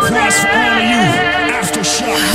surprise for all of you. Aftershock.